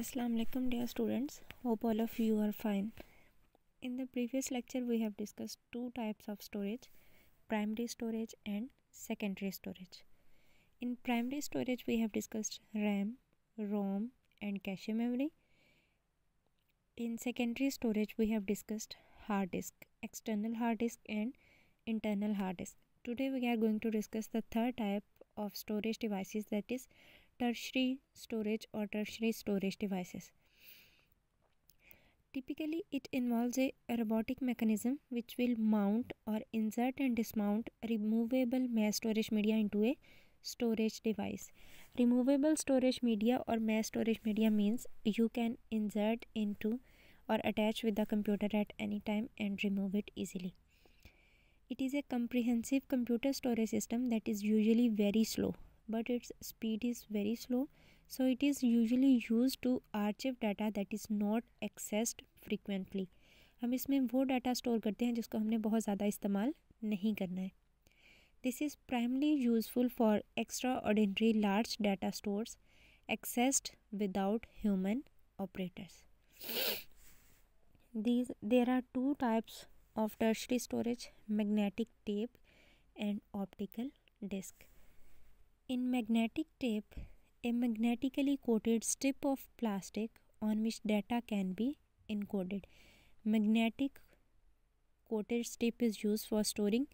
Assalamu alaikum dear students. Hope all of you are fine. In the previous lecture we have discussed two types of storage primary storage and secondary storage. In primary storage we have discussed ram rom and cache memory. In secondary storage we have discussed hard disk external hard disk and internal hard disk. Today we are going to discuss the third type of storage devices that is tertiary storage or tertiary storage devices. Typically, it involves a robotic mechanism which will mount or insert and dismount removable mass storage media into a storage device. Removable storage media or mass storage media means you can insert into or attach with the computer at any time and remove it easily. It is a comprehensive computer storage system that is usually very slow but its speed is very slow so it is usually used to archive data that is not accessed frequently हम इसमें वो data store करते हैं जिसको हमने बहुत ज़्यादा इस्तेमाल नहीं करना है this is primarily useful for extraordinary large data stores accessed without human operators. These there are two types of tertiary storage magnetic tape and optical disk. In magnetic tape, a magnetically coated strip of plastic on which data can be encoded. Magnetic coated strip is used for storing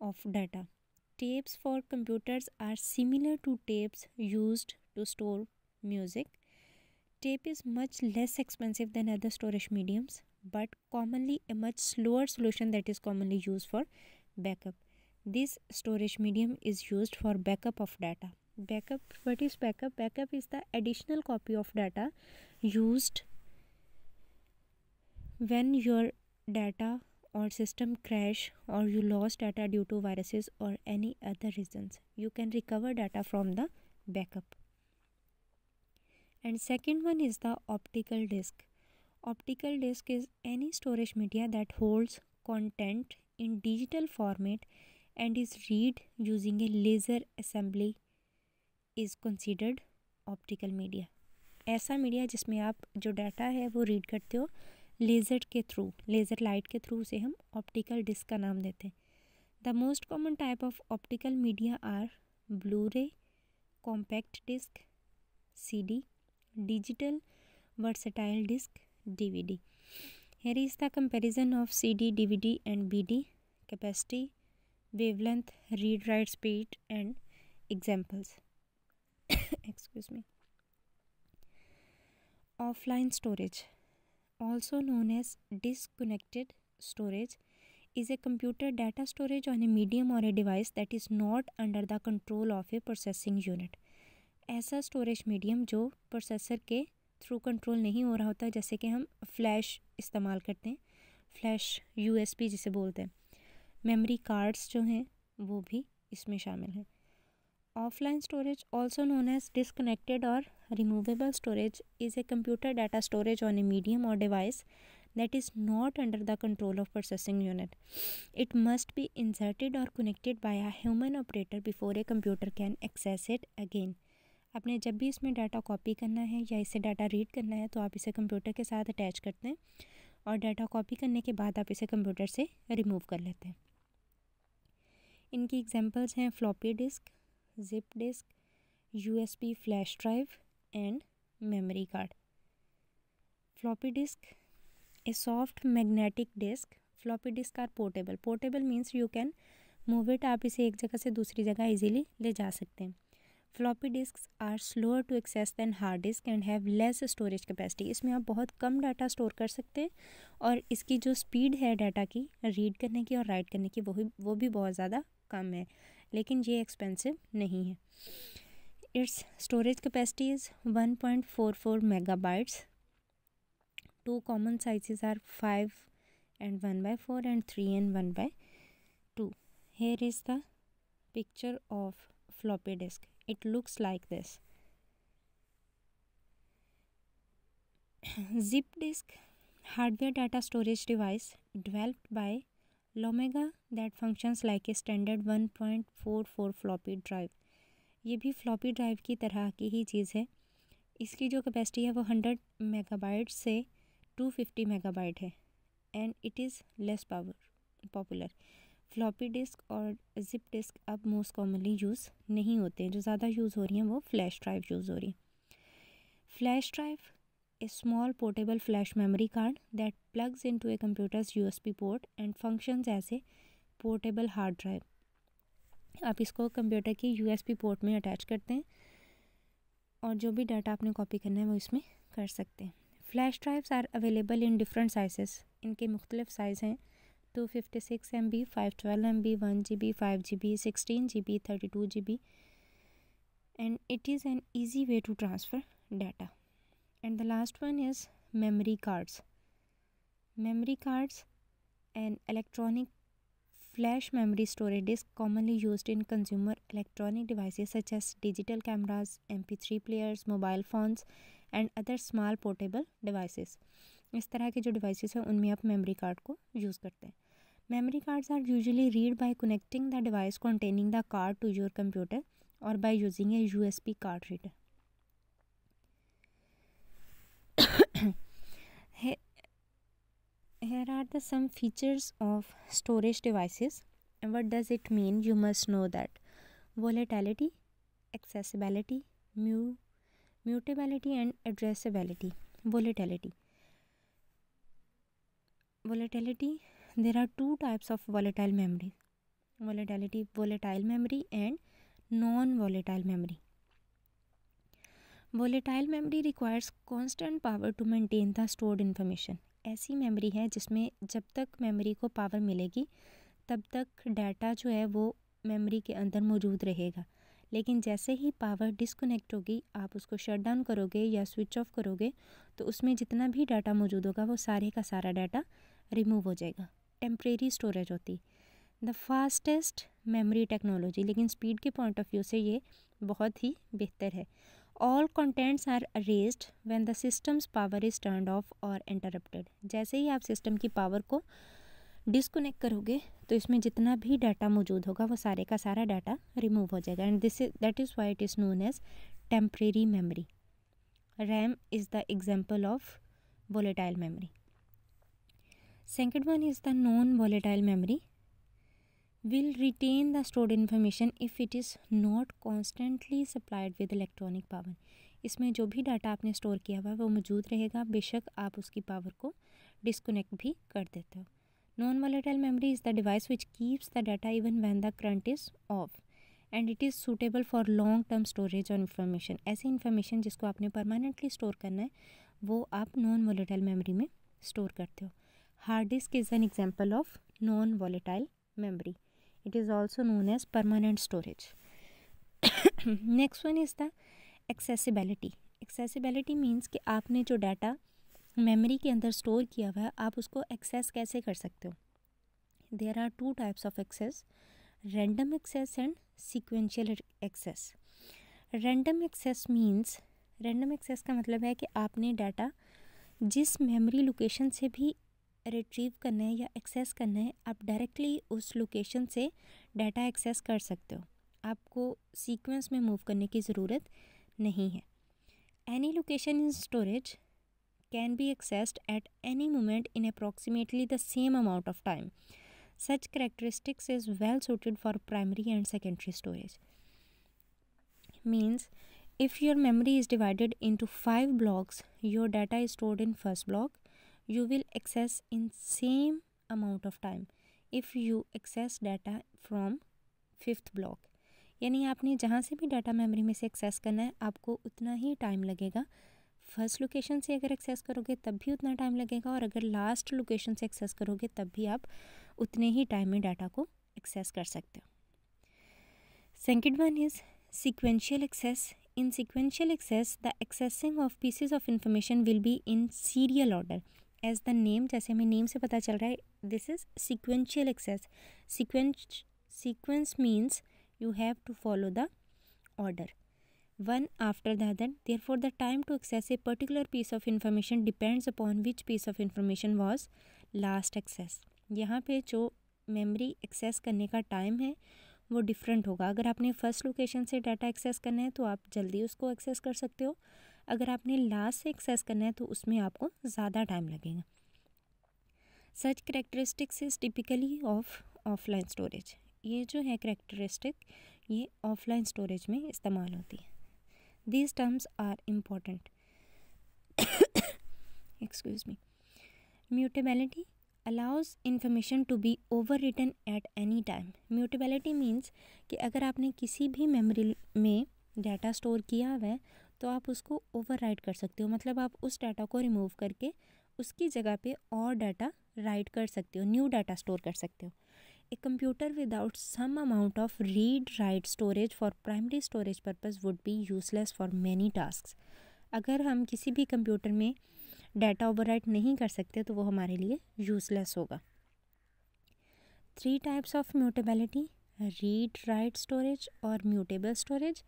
of data. Tapes for computers are similar to tapes used to store music. Tape is much less expensive than other storage mediums, but commonly a much slower solution that is commonly used for backup. This storage medium is used for backup of data. Backup what is backup? Backup is the additional copy of data used when your data or system crash or you lost data due to viruses or any other reasons. You can recover data from the backup. And second one is the optical disk. Optical disk is any storage media that holds content in digital format and is read using a laser assembly is considered optical media ऐसा media जिसमें आप जो data है वो read करते हो laser के through laser light के थ्रू उसे हम ऑप्टिकल डिस्क का नाम देते हैं। The most common type of optical media are Blu-ray compact disc C D digital versatile disc D V D here is the comparison of C D D wavelength read write speed and examples excuse me offline storage also known as disconnected storage is a computer data storage on a medium or a device that is not under the control of a processing unit ऐसा storage medium जो processor के through control नहीं हो रहा होता जैसे कि हम फ्लैश इस्तेमाल करते हैं फ्लैश यूएसबी जिसे बोलते हैं मेमोरी कार्ड्स जो हैं, वो भी इसमें शामिल हैं। Offline storage also known as disconnected or removable storage is a computer data storage on a medium or device that is not under the control of processing unit. It must be inserted or connected by a human operator before a computer can access it again. आपने जब भी इसमें data copy करना है या इसे data read करना है तो आप इसे कंप्यूटर के साथ अटैच करते हैं और डाटा कॉपी करने के बाद आप इसे कंप्यूटर से रिमूव कर लेते हैं। इनकी एग्जांपल्स हैं floppy disk zip disk USB flash drive and memory card floppy disk a soft magnetic disk floppy disk are portable portable means you can move it आप इसे एक जगह से दूसरी जगह इजीली ले जा सकते हैं। Floppy disk are slower to access than hard disk and have less storage capacity इसमें आप बहुत कम डाटा स्टोर कर सकते हैं और इसकी जो स्पीड है डाटा की रीड करने की और राइट करने की, वो भी वो भी बहुत ज़्यादा कम है, लेकिन ये एक्सपेंसिव नहीं है। Its storage capacity is one point four four megabytes two common sizes are five and one by four and three and one by two here is the picture of floppy disk it looks like this. Zip disk, hardware data storage device developed by Iomega that functions like a standard one point four four floppy drive ये भी floppy drive की तरह की ही चीज़ है। इसकी जो capacity है वो हंड्रेड मेगाबाइट से टू फिफ्टी मेगाबाइट है। And it is less power popular floppy disk और जिप डिस्क अब मोस्ट कॉमनली यूज़ नहीं होते हैं। जो ज़्यादा यूज़ हो रही हैं वो फ्लैश ड्राइव यूज़ हो रही है। Flash drive flash memory card that plugs into a computers U S B port and functions as a portable hard drive आप इसको कंप्यूटर की पी पोर्ट में अटैच करते हैं और जो भी डाटा आपने कॉपी करना है वो इसमें कर सकते हैं। Flash drives are available in different sizes इनके मुख्तलिफ़ साइज़ हैं। Two fifty six M B five twelve M B one G B five G B sixteen G B thirty two G B and it is an easy way to transfer data. And the last one is memory cards memory cards and electronic flash memory storage disk commonly use in consumer electronic device such as digital cameras M P three players mobile phones and other small portable devices इस तरह के जो devices हैं, उनमें आप memory card को use करते हैं। Memory cards are usually read by connecting the device containing the card to your computer or by using a USB card reader here are the some features of storage devices. And what does it mean? You must know that. Volatility accessibility mu mutability and addressability. Volatility. Volatility there are two types of volatile memory. Volatility volatile memory and non volatile memory. Volatile memory requires constant power to maintain the stored information ऐसी memory है जिसमें जब तक memory को power मिलेगी, तब तक data जो है वो मेमोरी के अंदर मौजूद रहेगा। लेकिन जैसे ही पावर डिसकनेक्ट होगी, आप उसको शट डाउन करोगे या स्विच ऑफ़ करोगे तो उसमें जितना भी डाटा मौजूद होगा, वो सारे का सारा डाटा रिमूव हो जाएगा। टेम्प्रेरी स्टोरेज होती। द फास्टेस्ट मेमोरी टेक्नोलॉजी लेकिन स्पीड के पॉइंट ऑफ़ व्यू से ये बहुत ही बेहतर है। All contents are erased when the systems power is turn off or interrupted जैसे ही आप सिस्टम की पावर को डिसकनेक्ट करोगे तो इसमें जितना भी डाटा मौजूद होगा, वो सारे का सारा डाटा रिमूव हो जाएगा। And this is that is why it is known as temporary memory RAM is the example of volatile memory Second one is the non-volatile memory. Will retain the stored information if it is not constantly supplied with electronic power. इसमें जो भी data आपने store किया हुआ है, वो मौजूद रहेगा। बेशक आप उसकी पावर को डिस्कनेक्ट भी कर देते हो। Non volatile memory is the device which keeps the data even when the current is off and it is suitable for long term storage और इन्फॉर्मेशन ऐसी इन्फॉर्मेशन जिसको आपने परमानेंटली स्टोर करना है, वो आप नॉन वॉलेटाइल मेमोरी में store करते हो। Hard disk is an example of non-volatile memory. It is also known as permanent storage. Next one is the accessibility. Accessibility means कि आपने जो डाटा मेमोरी के अंदर स्टोर किया हुआ है, आप उसको एक्सेस कैसे कर सकते हो there are two types of access random access and sequential access random access means random access का मतलब है कि आपने डाटा जिस मेमोरी लोकेशन से भी रिट्रीव करना है या एक्सेस करना है आप डायरेक्टली उस लोकेशन से डाटा एक्सेस कर सकते हो। आपको सीक्वेंस में मूव करने की ज़रूरत नहीं है। Any location in storage can be accessed at any moment in approximately the same amount of time such characteristics is well suited for primary and secondary storage means if your memory is divided into five blocks, your data is stored in first block. you will access in same amount of time if you access data from fifth block. यानी आपने जहाँ से भी data memory में से access करना है, आपको उतना ही टाइम लगेगा। फ़र्स्ट लोकेशन से अगर एक्सेस करोगे, तब भी उतना टाइम लगेगा और अगर लास्ट लोकेशन से एक्सेस करोगे, तब भी आप उतने ही टाइम में डाटा को एक्सेस कर सकते हो। Second one is sequential access in sequential access the accessing of pieces of information will be in serial order as the name जैसे हमें नेम से पता चल रहा है this is sequential access sequence sequence means you have to follow the order one after the other therefore the time to access a particular piece of information depends upon which piece of information was last access यहाँ पे जो memory access करने का time है, वो different होगा। अगर आपने फ़र्स्ट लोकेशन से डाटा एक्सेस करना है तो आप जल्दी उसको एक्सेस कर सकते हो। अगर आपने लास्ट से एक्सेस करना है तो उसमें आपको ज़्यादा टाइम लगेगा। Such characteristics is typically of offline storage ये जो है करेक्टरिस्टिक ये ऑफलाइन स्टोरेज में इस्तेमाल होती है। These terms are important excuse me mutability allows information to be overwritten at any time mutability means कि अगर आपने किसी भी मेमोरी में डाटा स्टोर किया हुआ है तो आप उसको ओवर राइट कर सकते हो। मतलब आप उस डाटा को रिमूव करके उसकी जगह पे और डाटा राइट कर सकते हो न्यू डाटा स्टोर कर सकते हो। A computer without some amount of read write storage for primary storage purpose would be useless for many task अगर हम किसी भी कंप्यूटर में डाटा ओवरराइट नहीं कर सकते तो वो हमारे लिए यूज़लेस होगा। Three types of mutability read write storage और mutable storage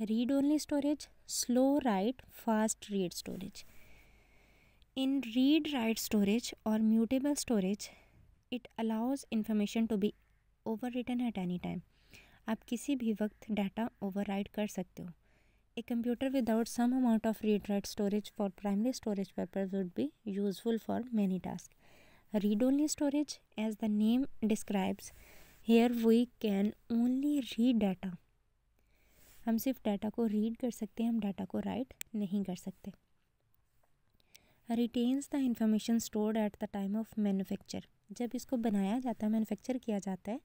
Read only storage slow write fast read storage in read write storage और mutable storage it allows information to be overwritten at any time आप किसी भी वक्त data over कर सकते हो A computer without some amount of read-write storage for primary storage purpose would be useful for many tasks. Read-only storage, as the name describes, here we can only read data. हम सिर्फ़ data को read कर सकते हैं, हम डाटा को write नहीं कर सकते। Retains the information stored at the time of manufacture जब इसको बनाया जाता है मैन्युफैक्चर किया जाता है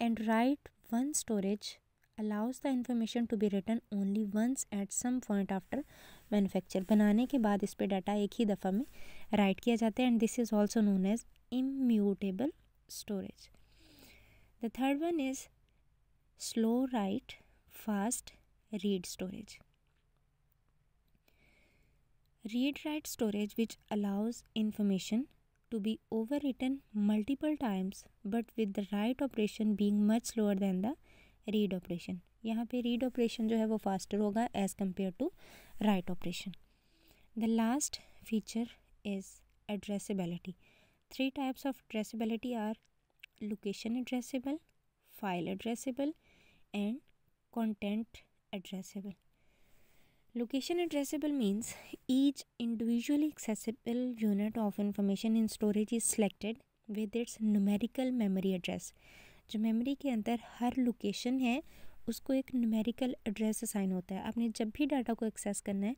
and write once storage allows the information to be written only once at some point after manufacture बनाने के बाद इस पर डाटा एक ही दफ़ा में राइट किया जाता है and this is also known as immutable storage the third one is slow write fast read storage. Read write storage which allows information to be overwritten multiple times but with the write operation being much lower than the read operation यहाँ पे read operation जो है वो faster होगा as compare to write operation the last feature is addressability three types of addressability are location addressable file addressable and content addressable location addressable means each individually accessible unit of information in storage is selected with its numerical memory address जो memory के अंदर हर location है उसको एक numerical address assign होता है आपने जब भी डाटा को एक्सेस करना है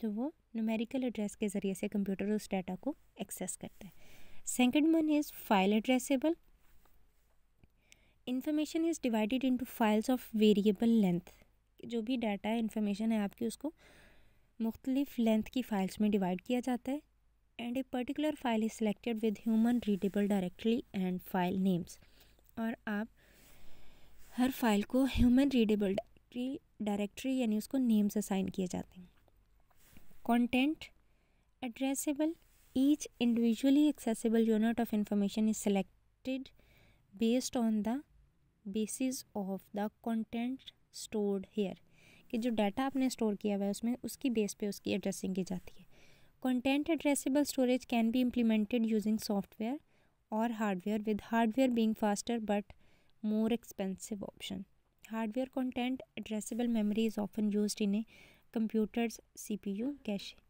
तो वो न्यूमेरिकल एड्रेस के ज़रिए से कंप्यूटर उस डाटा को एक्सेस करता है second one is file addressable information is divided into files of variable length जो भी डाटा है इन्फॉर्मेशन है आपकी, उसको मुख्तलिफ़ लेंथ की फ़ाइल्स में डिवाइड किया जाता है। And a particular file is selected with human readable directly and file names और आप हर फ़ाइल को ह्यूमन रीडेबल डायरेक्टरी डायरेक्टरी यानी उसको नेम्स असाइन किए जाते हैं। Content addressable each individually accessible unit of information is selected based on the basis of the content stored here कि जो डाटा आपने स्टोर किया हुआ है, उसमें उसकी बेस पे उसकी एड्रेसिंग की जाती है। Content addressable storage can be implemented using software और hardware with hardware being faster but more expensive option hardware content addressable memory is often use in a computers C P U cache